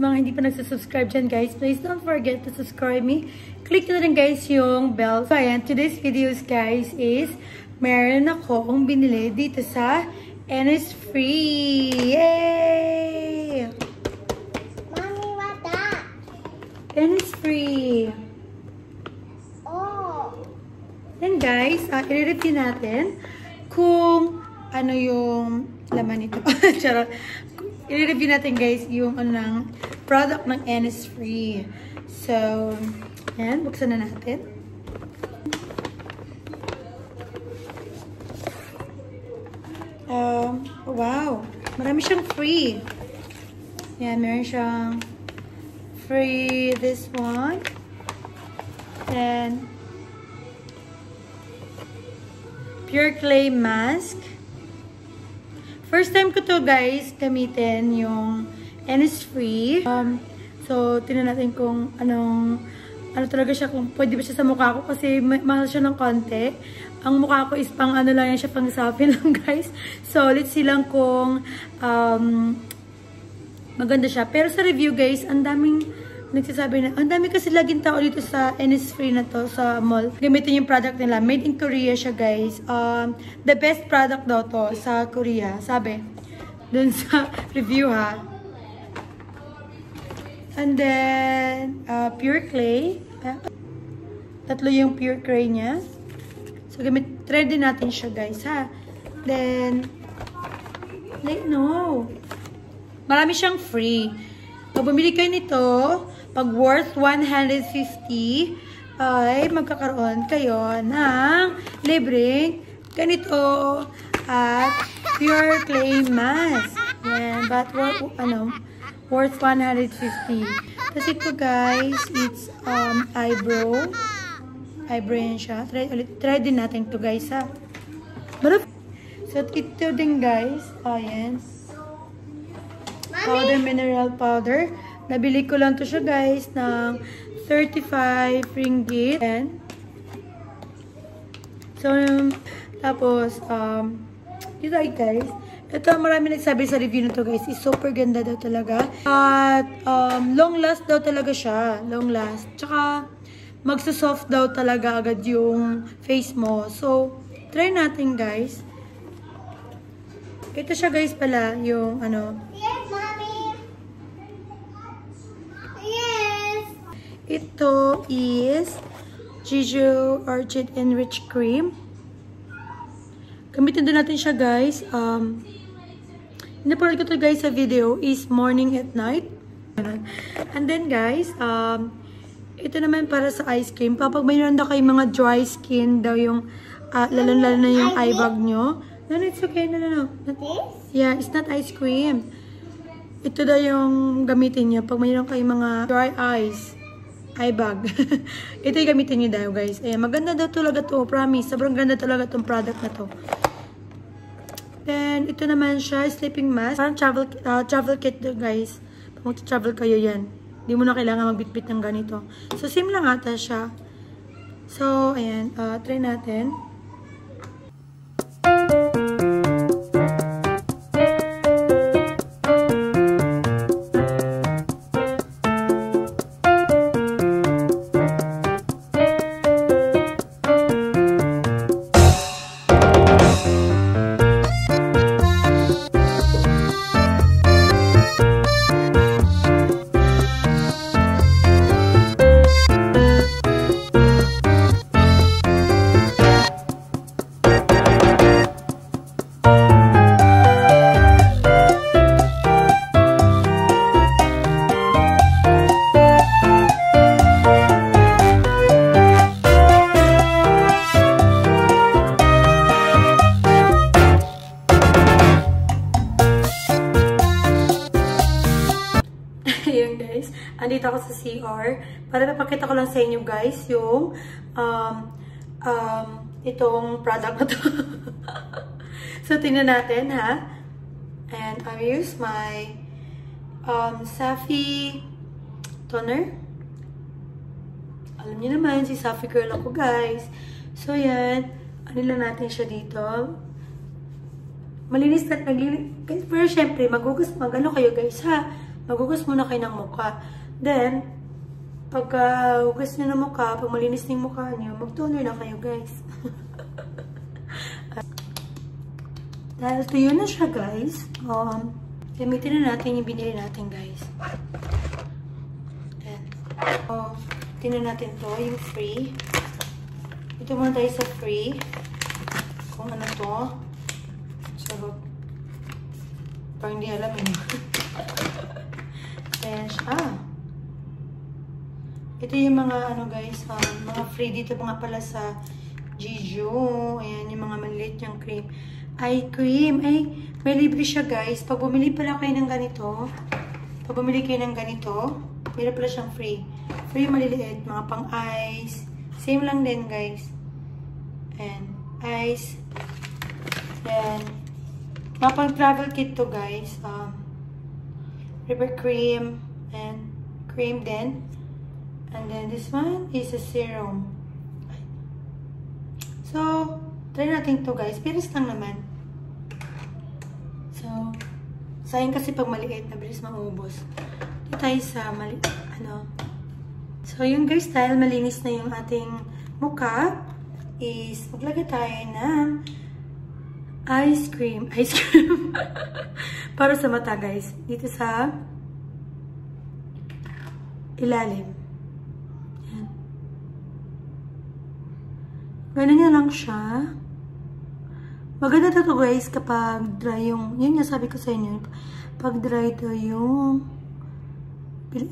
sa mga hindi pa nagsusubscribe dyan guys, please don't forget to subscribe me. Click na rin guys yung bell. So ayan, today's videos guys is meron ako kung binili dito sa Free. Yay! Mommy, what that? Free. Oh. Then guys, uh, i-review natin kung ano yung laman nito. Charot. I-review natin guys yung ano product ng Free. So, yan. Buksan na natin. Um, wow. Marami siyang free. Yan, meron siyang free this one. And Pure Clay Mask. First time ko to guys gamitin yung Innisfree. Um, so, tinan natin kung anong ano talaga siya, kung pwede ba siya sa mukha ko kasi mahal siya ng konti. Ang mukha ko is pang ano lang yan siya, pang selfie lang guys. So, let's see lang kung um, maganda siya. Pero sa review guys, ang daming nagsasabi na, ang dami kasi laging tao dito sa Innisfree na to, sa mall. Gamitin yung product nila. Made in Korea siya guys. Um, the best product daw to sa Korea. Sabi, dun sa review ha. And then, uh, pure clay. Tatlo yung pure clay niya. So, gamit, try din natin siya, guys, ha? Then, like, no. Marami siyang free. Pag bumili kayo nito, pag worth 150, ay magkakaroon kayo ng libreng ganito at pure clay mask. Yan. But, what, ano, worth 150. Tapos ito guys, it's um, eyebrow. Eyebrow yan siya. Try, ulit, try din natin to guys ha. So ito din guys, ayan. Powder, mineral powder. Nabili ko lang to siya guys ng 35 ringgit. And, so, um, tapos, um, dito ay guys, ito, marami nagsabi sa review nito guys. Is super ganda daw talaga. At um, long last daw talaga siya. Long last. Tsaka magsusoft daw talaga agad yung face mo. So, try natin guys. Ito siya guys pala yung ano. Ito is Jeju Orchid Enriched Cream. Gamitin din natin siya guys. Um, Napanood ko to guys sa video is morning at night. And then guys, um, ito naman para sa ice cream. Kapag mayroon daw kayo mga dry skin daw yung, uh, lalo-lalo na yung eye bag nyo. No, no, it's okay. No, no, no. This? Yeah, it's not ice cream. Ito daw yung gamitin nyo pag mayroon kayo mga dry eyes. Eye bag. ito yung gamitin nyo daw guys. Ayan, maganda daw talaga to. Promise. Sobrang ganda talaga tong product na to. Then, ito naman siya, sleeping mask. Parang travel, uh, travel kit do, guys. Pag travel kayo yan. Hindi mo na kailangan magbitbit ng ganito. So, same lang ata siya. So, ayan. Uh, try natin. Lang sa inyo guys yung um, um, itong product na to. so, tingnan natin ha. And I use my um, Safi toner. Alam niyo naman, si Safi girl ako guys. So, yan. Ano lang natin siya dito. Malinis na naglinis. Pero syempre, magugas mag ano kayo guys ha Magugas muna kayo ng mukha. Then, pagka hugas nyo ng mukha, pag malinis na yung mukha nyo, mag-toner na kayo, guys. Dahil tuyo na siya, guys. Um, gamitin na natin yung binili natin, guys. Then, so, tinan natin to, yung free. Ito muna tayo sa free. Kung ano to. So, parang hindi alam yun. Then, ah. Ito yung mga ano guys, um, mga free dito mga pala sa Jijo. Ayan, yung mga maliit yung cream. Ay, cream. Ay, may libre siya guys. Pag bumili pala kayo ng ganito, pag bumili kayo ng ganito, meron pala siyang free. Free maliliit, mga pang ice. Same lang din guys. And ice. Then, mga pang travel kit to guys. Um, river cream and cream din. And then this one is a serum. So, try natin to guys. Piris lang naman. So, sayang kasi pag maliit, nabilis maubos. Ito tayo sa mali, ano. So, yung guys, dahil malinis na yung ating mukha, is maglagay tayo ng ice cream. Ice cream. Para sa mata, guys. Dito sa ilalim. Yan. Ganun niya lang siya. Maganda to guys kapag dry yung, yun nga sabi ko sa inyo, pag dry to yung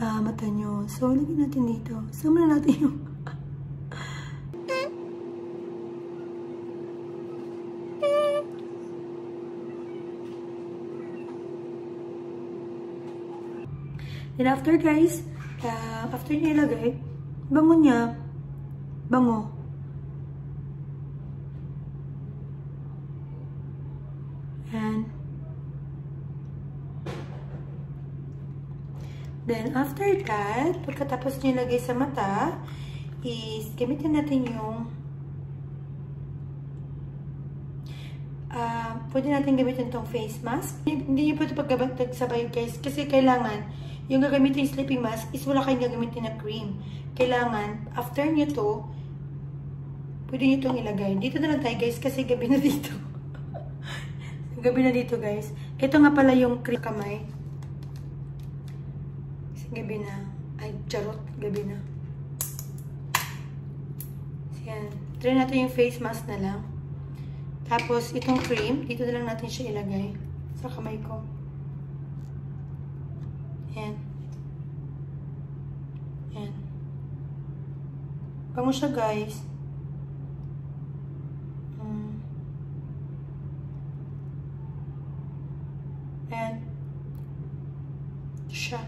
uh, mata nyo. So, lagyan natin dito. Sama na natin yung Then after guys, uh, after niya ilagay, bango niya, bango. And then after that, pagkatapos niya ilagay sa mata, is gamitin natin yung uh, pwede natin gamitin tong face mask. Hindi niyo pwede pagkabatag sabay guys kasi kailangan yung gagamitin yung sleeping mask is wala kayong gagamitin na cream. Kailangan, after nyo to, pwede nyo itong ilagay. Dito na lang tayo guys kasi gabi na dito. gabi na dito guys. Ito nga pala yung cream kamay. Gabi na. Ay, charot. Gabi na. Yan. Try natin yung face mask na lang. Tapos, itong cream, dito na lang natin siya ilagay sa kamay ko. Yan. Yan. Bango siya, guys. Hmm. Yan. Ito.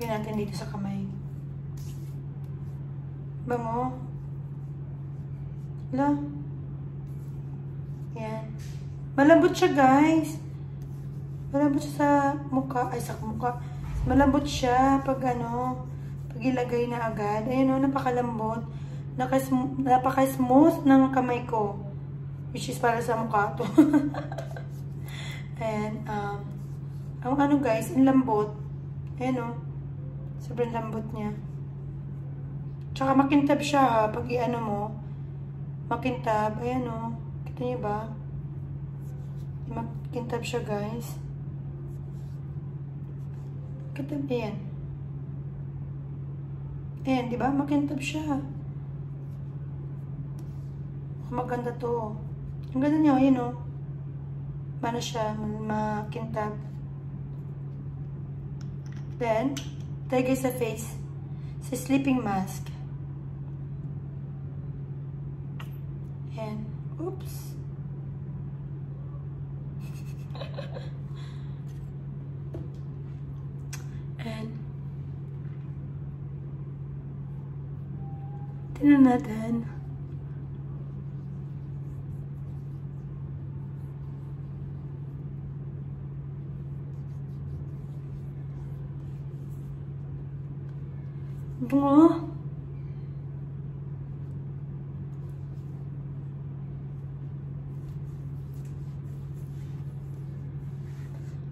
Yan natin dito sa kamay. Bango. Wala. Yan. Malambot siya, guys. Malambot siya sa mukha. Ay, sa mukha. Malambot siya pag ano, pag ilagay na agad. Ayun o, napakalambot. Napaka-smooth ng kamay ko. Which is para sa mukha to. And, um, ang ano guys, ang lambot. Ayun o. Sobrang lambot niya. Tsaka makintab siya ha, pag i-ano mo. Makintab. Ayan o. Kita niyo ba? Makintab siya, guys. Kitab, ayan. Ayan, di ba? Makintab siya. Maganda to. Ang ganda niya, ayan o. Oh. Paano siya makintab. Then, tayo sa face. Sa sleeping mask. Ayan. Oops. And, tinan natin. Bunga.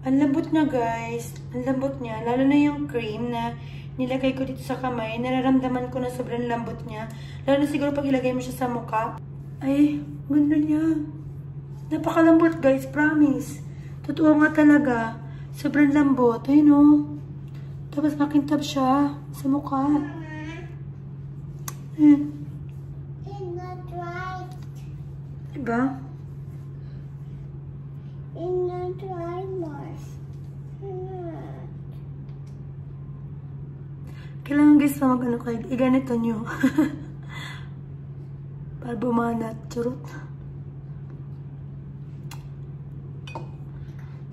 Ang lambot na guys. Ang lambot niya. Lalo na yung cream na nilagay ko dito sa kamay. Nararamdaman ko na sobrang lambot niya. Lalo na siguro pag ilagay mo siya sa mukha. Ay, ganda niya. Napakalambot guys, promise. Totoo nga talaga. Sobrang lambot. Ayun o. Tapos makintab siya sa mukha. Eh, It's not right. diba? It's not right, Mars. Kailangan guys na mag-ano kayo. I-ganito nyo. Para bumanat. Churot.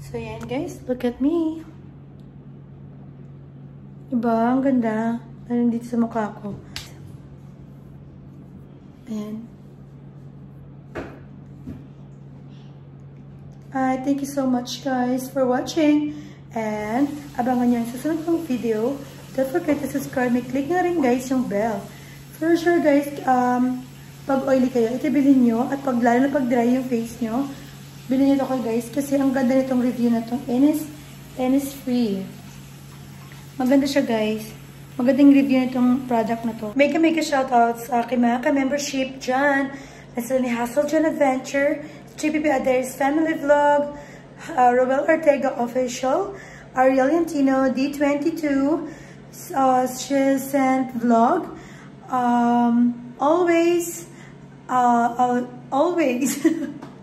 So, yan guys. Look at me. Diba? Ang ganda. Ano dito sa mukha ko. Ayan. Hi, thank you so much guys for watching. And abangan nyo yung susunod kong video. Don't forget to subscribe. May click na rin guys yung bell. For sure guys, um, pag oily kayo, ito bilhin nyo. At pag lalo na pag dry yung face nyo, bilhin nyo ito kayo guys. Kasi ang ganda nitong review na itong Enis, Enis Free. Maganda siya guys. Magandang review nitong product na to. Mega mega shoutout sa aking mga ka-membership dyan. Nasa ni Hustle John Adventure, JPP Adair's Family Vlog, uh, Robel Ortega Official, Ariel Yantino, D22, uh, Shizent Vlog, um, always, uh, al- always,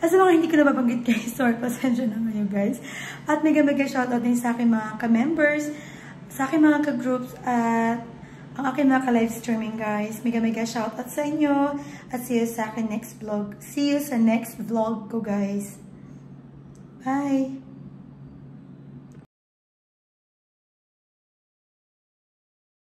As mga hindi ko nababanggit guys, sorry, pasensya na ngayon guys. At mega mega shoutout din sa aking mga ka-members, sa aking mga ka-groups, at ang aking mga ka-live streaming guys. Mega mega shoutout sa inyo. At see you sa akin next vlog. See you sa next vlog ko guys. Bye!